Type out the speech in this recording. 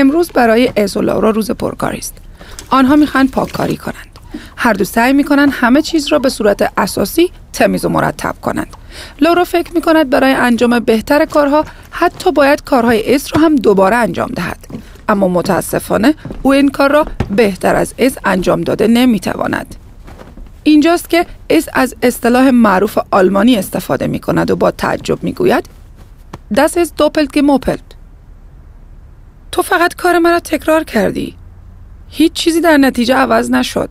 امروز برای اس و لورا روز پرکاری است. آنها می‌خوان پاک‌کاری کنند. هر دو سعی می‌کنند همه چیز را به صورت اساسی تمیز و مرتب کنند. لورا فکر می‌کند برای انجام بهتر کارها حتی باید کارهای اس را هم دوباره انجام دهد. اما متاسفانه او این کار را بهتر از اس انجام داده نمی‌تواند. اینجاست که اس از اصطلاح معروف آلمانی استفاده می کند و با تعجب می گوید Das ist doppelt gemoppelt. تو فقط کار مرا تکرار کردی. هیچ چیزی در نتیجه عوض نشد.